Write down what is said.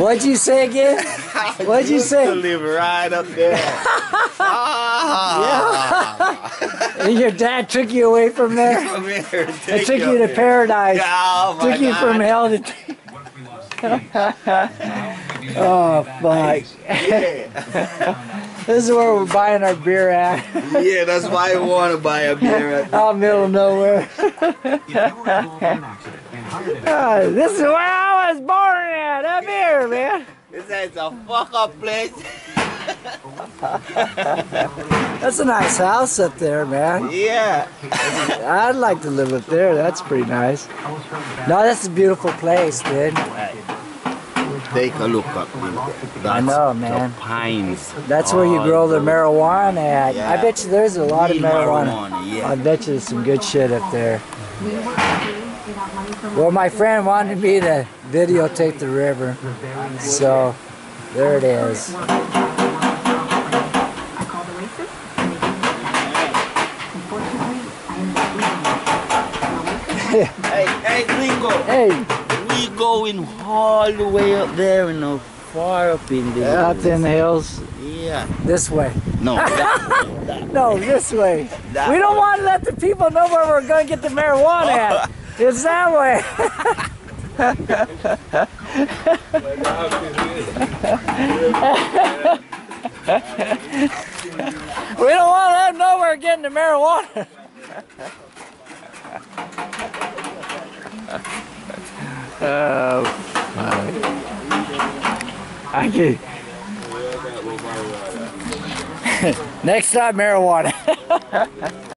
What'd you say again? What'd you used say? To live right up there. ah. And your dad took you away from there? Come here. It Take took you to there. paradise. Oh my Took you from hell to. oh fuck! Yeah. This is where we're buying our beer at. yeah, that's why I want to buy a beer. At Out middle of nowhere. Ah, this is where I was born at, up here, man. this is a fuck up place. That's a nice house up there, man. Yeah. I'd like to live up there. That's pretty nice. No, that's a beautiful place, dude. Take a look up there. That's I know, man. Pines. That's where you grow the marijuana at. I bet you there's a lot of Weed marijuana. Yeah. I bet you there's some good shit up there. Well, my friend wanted me to videotape the river, so there it is. I called the Oasis and they gave me a cab. Unfortunately, I ended up losing it. Hey, hey, Gringo. Hey, We going all the way up there, you know, far up in the up in the hills, Yeah. this way. No, that, No, this way. that We don't way. want to let the people know where we're going to get the marijuana at. It's that way. we don't want to let them know we're getting the marijuana. Oh, fuck. I can. Next time, marijuana.